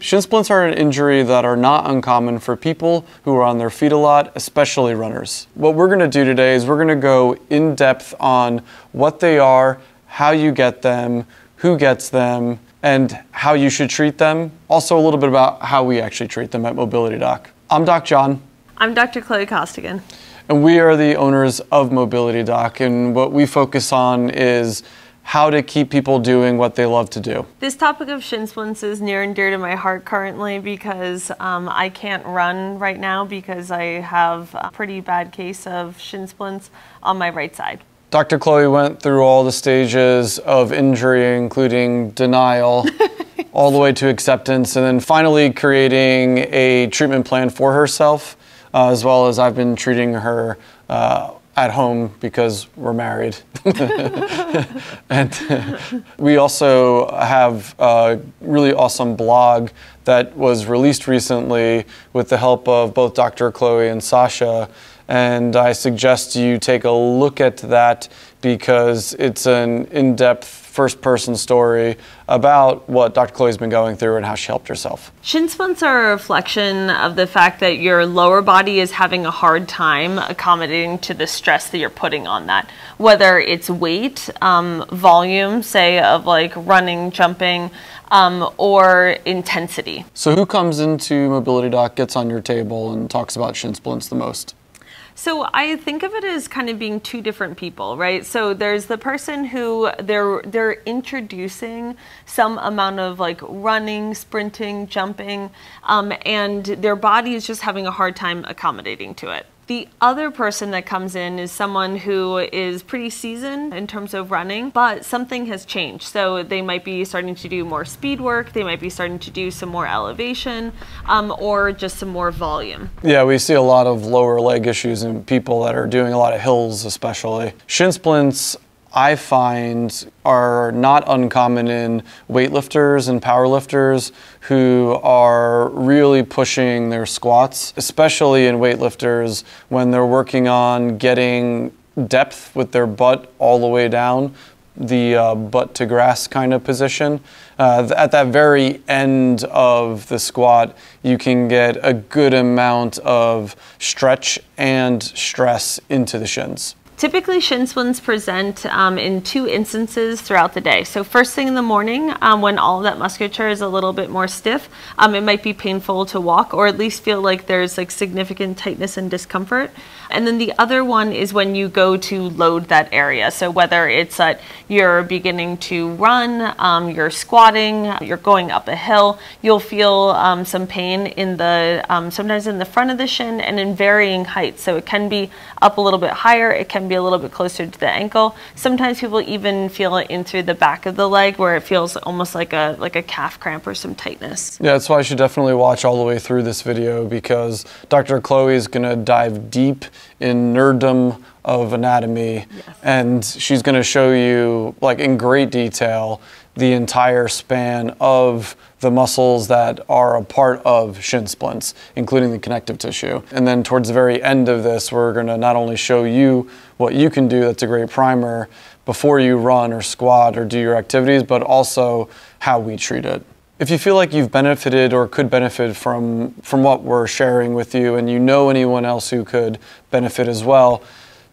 Shin splints are an injury that are not uncommon for people who are on their feet a lot, especially runners. What we're going to do today is we're going to go in depth on what they are, how you get them, who gets them, and how you should treat them. Also, a little bit about how we actually treat them at Mobility Doc. I'm Doc John. I'm Dr. Chloe Costigan. And we are the owners of Mobility Doc. And what we focus on is how to keep people doing what they love to do. This topic of shin splints is near and dear to my heart currently because um, I can't run right now because I have a pretty bad case of shin splints on my right side. Dr. Chloe went through all the stages of injury, including denial, all the way to acceptance, and then finally creating a treatment plan for herself, uh, as well as I've been treating her uh, at home because we're married. and we also have a really awesome blog that was released recently with the help of both Dr. Chloe and Sasha and I suggest you take a look at that because it's an in depth first person story about what Dr. Chloe's been going through and how she helped herself. Shin splints are a reflection of the fact that your lower body is having a hard time accommodating to the stress that you're putting on that, whether it's weight, um, volume, say, of like running, jumping. Um, or intensity. So, who comes into Mobility Doc, gets on your table, and talks about shin splints the most? So I think of it as kind of being two different people, right? So there's the person who they're they're introducing some amount of like running, sprinting, jumping, um, and their body is just having a hard time accommodating to it. The other person that comes in is someone who is pretty seasoned in terms of running, but something has changed. So they might be starting to do more speed work, they might be starting to do some more elevation, um, or just some more volume. Yeah, we see a lot of lower leg issues in people that are doing a lot of hills, especially. Shin splints I find are not uncommon in weightlifters and powerlifters who are really pushing their squats, especially in weightlifters when they're working on getting depth with their butt all the way down, the uh, butt to grass kind of position. Uh, at that very end of the squat, you can get a good amount of stretch and stress into the shins. Typically, shin splints present um, in two instances throughout the day. So first thing in the morning, um, when all that musculature is a little bit more stiff, um, it might be painful to walk or at least feel like there's like significant tightness and discomfort. And then the other one is when you go to load that area. So whether it's that you're beginning to run, um, you're squatting, you're going up a hill, you'll feel um, some pain in the, um, sometimes in the front of the shin and in varying heights. So it can be up a little bit higher, it can be a little bit closer to the ankle. Sometimes people even feel it in through the back of the leg where it feels almost like a, like a calf cramp or some tightness. Yeah, that's why you should definitely watch all the way through this video because Dr. Chloe is gonna dive deep in nerddom of anatomy yes. and she's going to show you like in great detail the entire span of the muscles that are a part of shin splints, including the connective tissue. And then towards the very end of this, we're going to not only show you what you can do that's a great primer before you run or squat or do your activities, but also how we treat it. If you feel like you've benefited or could benefit from, from what we're sharing with you and you know anyone else who could benefit as well,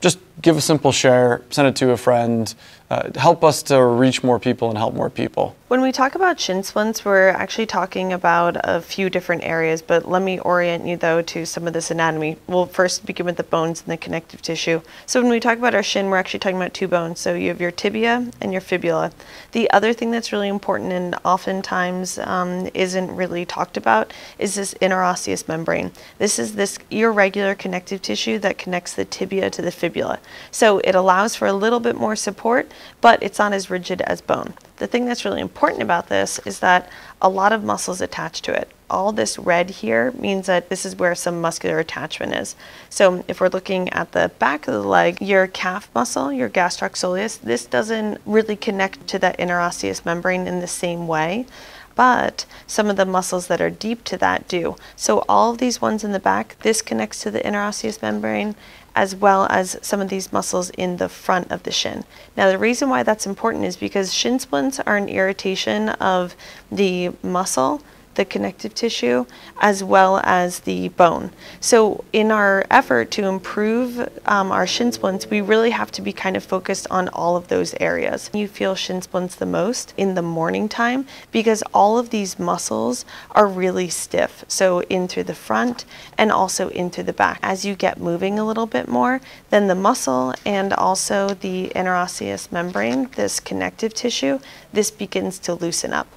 just give a simple share, send it to a friend, uh, help us to reach more people and help more people. When we talk about shin splints, we're actually talking about a few different areas, but let me orient you though to some of this anatomy. We'll first begin with the bones and the connective tissue. So when we talk about our shin, we're actually talking about two bones. So you have your tibia and your fibula. The other thing that's really important and oftentimes um, isn't really talked about is this interosseous membrane. This is this irregular connective tissue that connects the tibia to the fibula. So it allows for a little bit more support, but it's not as rigid as bone. The thing that's really important about this is that a lot of muscles attach to it. All this red here means that this is where some muscular attachment is. So if we're looking at the back of the leg, your calf muscle, your gastrocsoleus, this doesn't really connect to that interosseous membrane in the same way but some of the muscles that are deep to that do. So all of these ones in the back, this connects to the interosseous membrane as well as some of these muscles in the front of the shin. Now the reason why that's important is because shin splints are an irritation of the muscle the connective tissue, as well as the bone. So, in our effort to improve um, our shin splints, we really have to be kind of focused on all of those areas. You feel shin splints the most in the morning time because all of these muscles are really stiff. So, in through the front and also into the back. As you get moving a little bit more, then the muscle and also the interosseous membrane, this connective tissue, this begins to loosen up.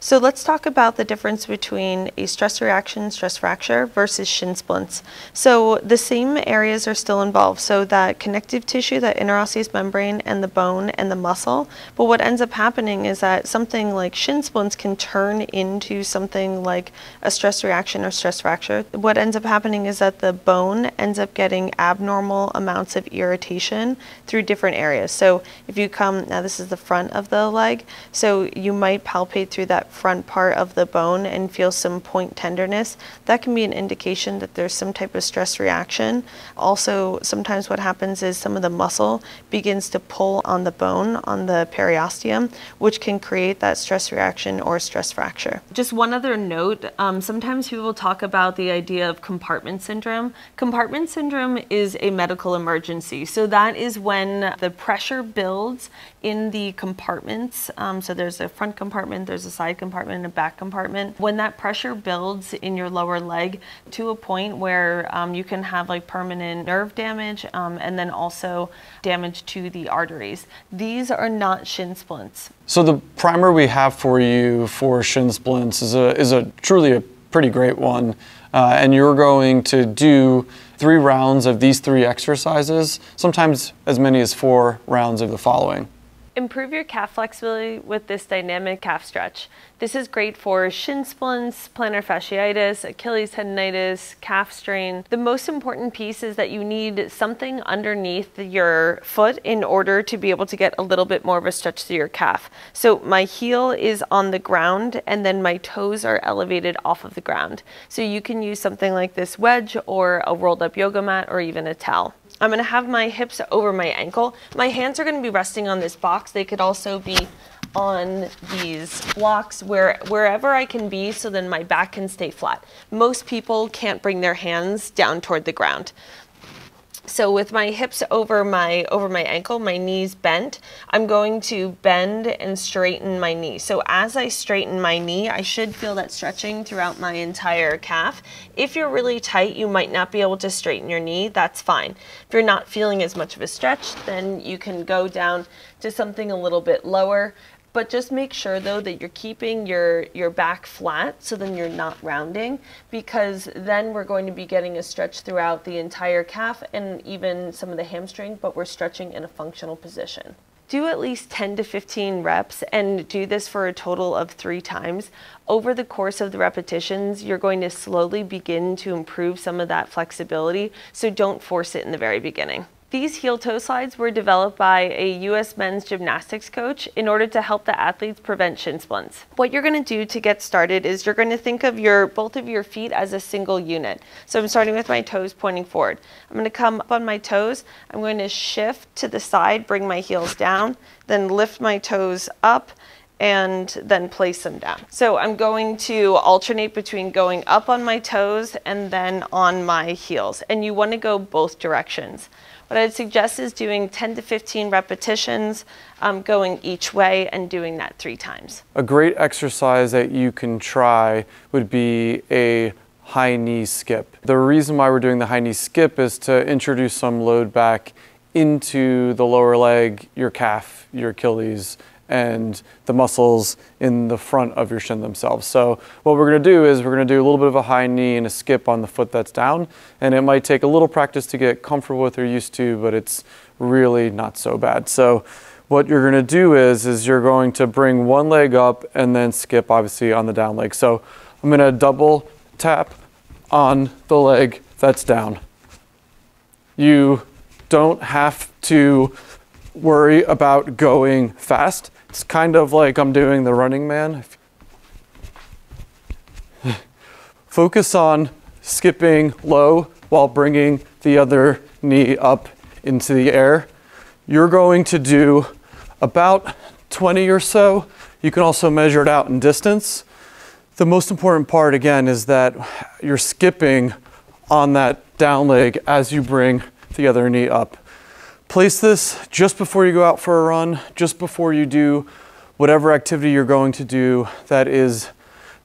So let's talk about the difference between a stress reaction, stress fracture versus shin splints. So the same areas are still involved. So that connective tissue, that interosseous membrane and the bone and the muscle. But what ends up happening is that something like shin splints can turn into something like a stress reaction or stress fracture. What ends up happening is that the bone ends up getting abnormal amounts of irritation through different areas. So if you come, now this is the front of the leg, so you might palpate through front part of the bone and feel some point tenderness, that can be an indication that there's some type of stress reaction. Also, sometimes what happens is some of the muscle begins to pull on the bone, on the periosteum, which can create that stress reaction or stress fracture. Just one other note um, sometimes people talk about the idea of compartment syndrome. Compartment syndrome is a medical emergency. So, that is when the pressure builds in the compartments. Um, so, there's a front compartment, there's a side compartment and a back compartment. When that pressure builds in your lower leg to a point where um, you can have like permanent nerve damage um, and then also damage to the arteries. These are not shin splints. So the primer we have for you for shin splints is a, is a truly a pretty great one. Uh, and you're going to do three rounds of these three exercises, sometimes as many as four rounds of the following. Improve your calf flexibility with this dynamic calf stretch. This is great for shin splints, plantar fasciitis, Achilles tendonitis, calf strain. The most important piece is that you need something underneath your foot in order to be able to get a little bit more of a stretch through your calf. So my heel is on the ground and then my toes are elevated off of the ground. So you can use something like this wedge or a rolled up yoga mat or even a towel. I'm gonna have my hips over my ankle. My hands are gonna be resting on this box. They could also be on these blocks where wherever I can be so then my back can stay flat. Most people can't bring their hands down toward the ground. So with my hips over my over my ankle, my knees bent, I'm going to bend and straighten my knee. So as I straighten my knee, I should feel that stretching throughout my entire calf. If you're really tight, you might not be able to straighten your knee. That's fine. If you're not feeling as much of a stretch, then you can go down to something a little bit lower but just make sure though that you're keeping your your back flat so then you're not rounding because then we're going to be getting a stretch throughout the entire calf and even some of the hamstring but we're stretching in a functional position do at least 10 to 15 reps and do this for a total of three times. Over the course of the repetitions, you're going to slowly begin to improve some of that flexibility, so don't force it in the very beginning. These heel toe slides were developed by a US men's gymnastics coach in order to help the athletes prevent shin splints. What you're going to do to get started is you're going to think of your both of your feet as a single unit. So I'm starting with my toes pointing forward. I'm going to come up on my toes. I'm going to shift to the side, bring my heels down, then lift my toes up and then place them down. So I'm going to alternate between going up on my toes and then on my heels. And you want to go both directions. What I'd suggest is doing 10 to 15 repetitions, um, going each way and doing that three times. A great exercise that you can try would be a high knee skip. The reason why we're doing the high knee skip is to introduce some load back into the lower leg, your calf, your Achilles, and the muscles in the front of your shin themselves. So what we're gonna do is we're gonna do a little bit of a high knee and a skip on the foot that's down. And it might take a little practice to get comfortable with or used to, but it's really not so bad. So what you're gonna do is, is you're going to bring one leg up and then skip obviously on the down leg. So I'm gonna double tap on the leg that's down. You don't have to worry about going fast. It's kind of like I'm doing the running man. Focus on skipping low while bringing the other knee up into the air. You're going to do about 20 or so. You can also measure it out in distance. The most important part again is that you're skipping on that down leg as you bring the other knee up. Place this just before you go out for a run, just before you do whatever activity you're going to do that is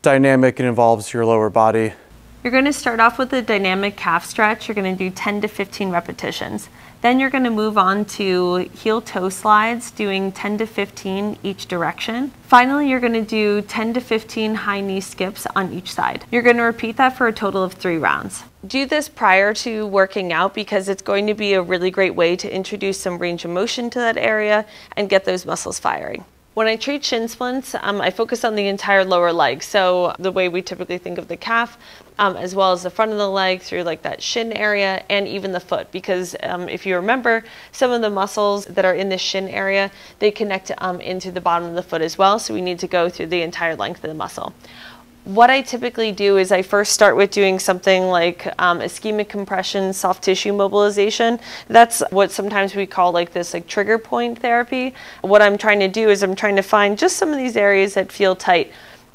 dynamic and involves your lower body. You're going to start off with a dynamic calf stretch. You're going to do 10 to 15 repetitions. Then you're going to move on to heel toe slides, doing 10 to 15 each direction. Finally, you're going to do 10 to 15 high knee skips on each side. You're going to repeat that for a total of three rounds. Do this prior to working out because it's going to be a really great way to introduce some range of motion to that area and get those muscles firing. When I treat shin splints, um, I focus on the entire lower leg. So the way we typically think of the calf, um, as well as the front of the leg through like that shin area and even the foot. Because um, if you remember, some of the muscles that are in the shin area, they connect um, into the bottom of the foot as well. So we need to go through the entire length of the muscle what I typically do is I first start with doing something like um, ischemic compression, soft tissue mobilization. That's what sometimes we call like this like trigger point therapy. What I'm trying to do is I'm trying to find just some of these areas that feel tight.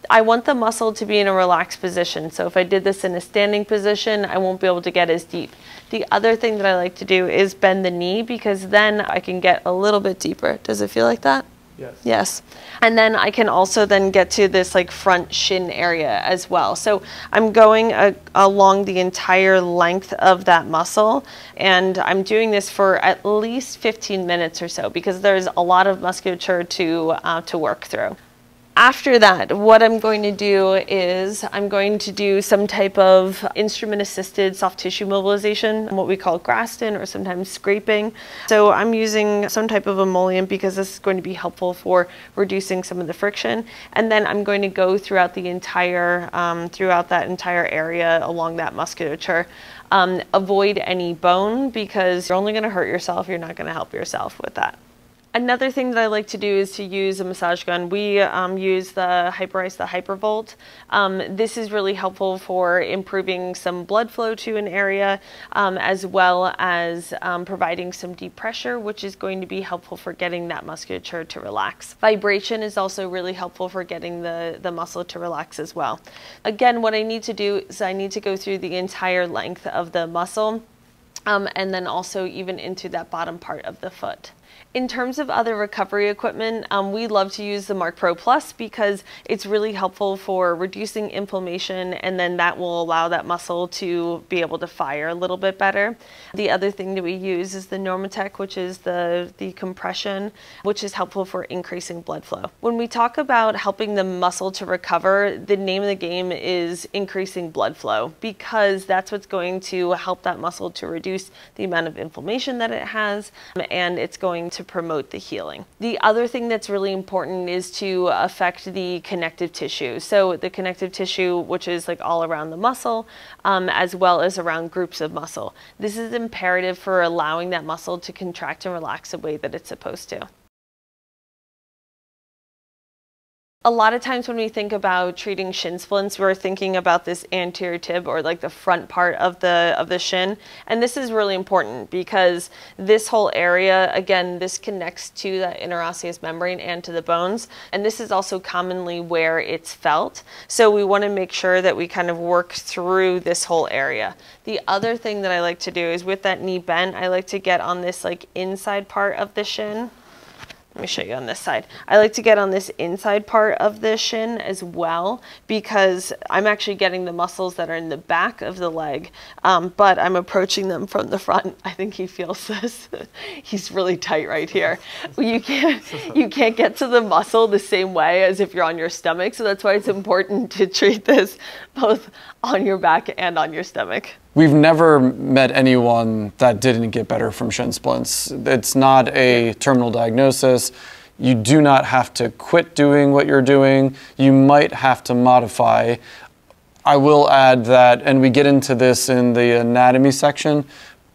I want the muscle to be in a relaxed position. So if I did this in a standing position, I won't be able to get as deep. The other thing that I like to do is bend the knee because then I can get a little bit deeper. Does it feel like that? Yes. Yes. And then I can also then get to this like front shin area as well. So I'm going a, along the entire length of that muscle and I'm doing this for at least 15 minutes or so because there's a lot of musculature to, uh, to work through after that, what I'm going to do is I'm going to do some type of instrument assisted soft tissue mobilization, what we call Graston or sometimes scraping. So I'm using some type of emollient because this is going to be helpful for reducing some of the friction. And then I'm going to go throughout the entire, um, throughout that entire area along that musculature. Um, avoid any bone because you're only going to hurt yourself. You're not going to help yourself with that. Another thing that I like to do is to use a massage gun. We um, use the Hyperice, the Hypervolt. Um, this is really helpful for improving some blood flow to an area, um, as well as um, providing some deep pressure, which is going to be helpful for getting that musculature to relax. Vibration is also really helpful for getting the, the muscle to relax as well. Again, what I need to do is I need to go through the entire length of the muscle, um, and then also even into that bottom part of the foot. In terms of other recovery equipment, um, we love to use the Marc Pro Plus because it's really helpful for reducing inflammation and then that will allow that muscle to be able to fire a little bit better. The other thing that we use is the Normatec, which is the, the compression, which is helpful for increasing blood flow. When we talk about helping the muscle to recover, the name of the game is increasing blood flow because that's what's going to help that muscle to reduce the amount of inflammation that it has and it's going to promote the healing. The other thing that's really important is to affect the connective tissue. So the connective tissue, which is like all around the muscle, um, as well as around groups of muscle. This is imperative for allowing that muscle to contract and relax the way that it's supposed to. A lot of times when we think about treating shin splints, we're thinking about this anterior tib or like the front part of the of the shin. And this is really important because this whole area, again, this connects to the interosseous membrane and to the bones. And this is also commonly where it's felt. So we want to make sure that we kind of work through this whole area. The other thing that I like to do is with that knee bent, I like to get on this like inside part of the shin. Let me show you on this side. I like to get on this inside part of the shin as well because I'm actually getting the muscles that are in the back of the leg, um, but I'm approaching them from the front. I think he feels this. He's really tight right here. You can't, you can't get to the muscle the same way as if you're on your stomach, so that's why it's important to treat this both on your back and on your stomach. We've never met anyone that didn't get better from shin splints. It's not a terminal diagnosis. You do not have to quit doing what you're doing. You might have to modify. I will add that, and we get into this in the anatomy section,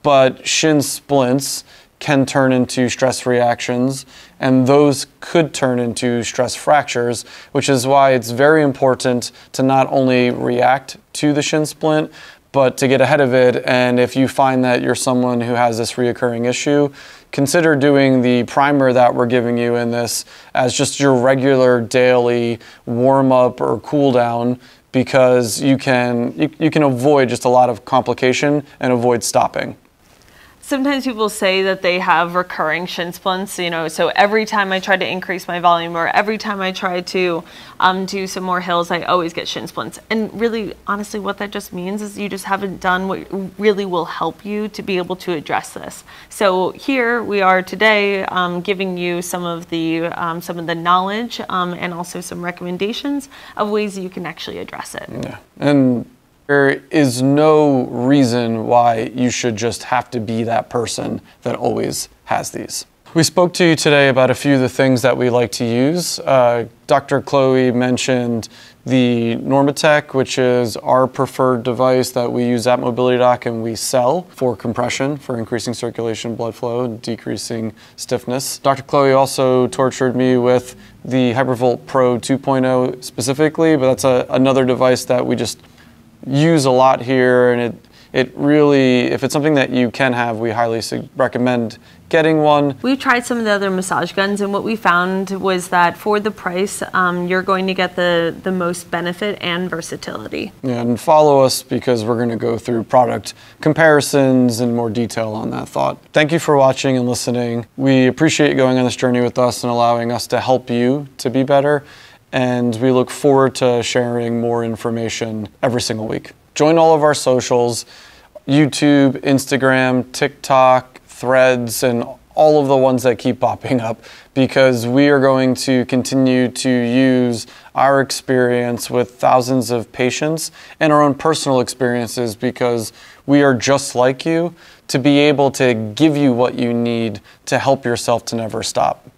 but shin splints can turn into stress reactions, and those could turn into stress fractures, which is why it's very important to not only react to the shin splint, but to get ahead of it. And if you find that you're someone who has this reoccurring issue, consider doing the primer that we're giving you in this as just your regular daily warm up or cool down because you can you, you can avoid just a lot of complication and avoid stopping sometimes people say that they have recurring shin splints, you know, so every time I try to increase my volume or every time I try to um, do some more hills, I always get shin splints. And really, honestly, what that just means is you just haven't done what really will help you to be able to address this. So here we are today um, giving you some of the, um, some of the knowledge um, and also some recommendations of ways you can actually address it. Yeah. And there is no reason why you should just have to be that person that always has these. We spoke to you today about a few of the things that we like to use. Uh, Dr. Chloe mentioned the Normatec, which is our preferred device that we use at Mobility Doc and we sell for compression, for increasing circulation, blood flow, and decreasing stiffness. Dr. Chloe also tortured me with the Hypervolt Pro 2.0 specifically, but that's a, another device that we just use a lot here, and it it really, if it's something that you can have, we highly recommend getting one. We tried some of the other massage guns, and what we found was that for the price, um, you're going to get the, the most benefit and versatility. Yeah, and follow us because we're going to go through product comparisons and more detail on that thought. Thank you for watching and listening. We appreciate you going on this journey with us and allowing us to help you to be better and we look forward to sharing more information every single week. Join all of our socials YouTube, Instagram, TikTok, Threads, and all of the ones that keep popping up because we are going to continue to use our experience with thousands of patients and our own personal experiences because we are just like you to be able to give you what you need to help yourself to never stop.